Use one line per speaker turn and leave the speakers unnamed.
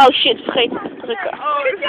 Oh shit, vergeten te drukken.
Oh,